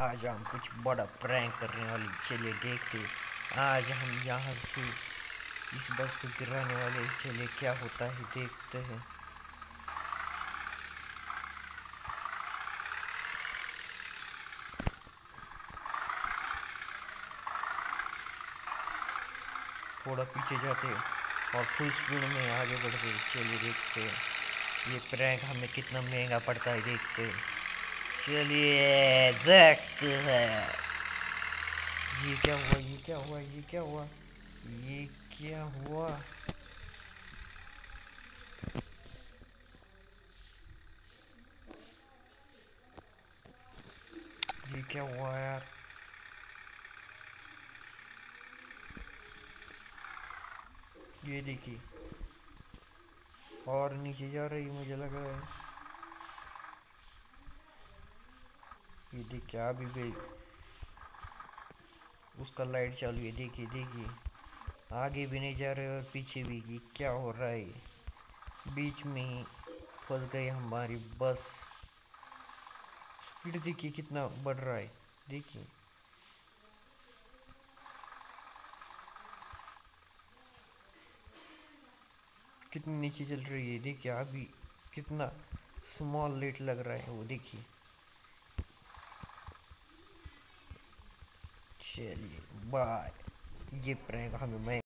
आज हम कुछ बड़ा प्रैंक करने वाले, चलिए देखते आज हम यहाँ से इस बस को गिराने वाले, चलिए क्या होता है, देखते हैं। थोड़ा पीछे जाते और फुल स्पीड में आगे बढ़ते चलिए देखते ये प्रैंक हमें कितना महँगा पड़ता है, देखते हैं। चलिए देखते हैं ये क्या हुआ ये क्या हुआ ये क्या हुआ ये क्या हुआ ये क्या हुआ यार ये देखिए। और नीचे जा रही मुझे लग रहा है। ये देखिए अभी भी उसका लाइट चालू है देखिए देखिए आगे भी नहीं जा रहे और पीछे भी ये क्या हो रहा है? बीच में ही फंस गई हमारी बस। स्पीड देखिए कितना बढ़ रहा है, देखिए। कितनी नीचे चल रही है, देखिए, अभी कितना स्मॉल लेट लग रहा है, वो देखिए। चलिए बाय ये प्रैंक हमें मैं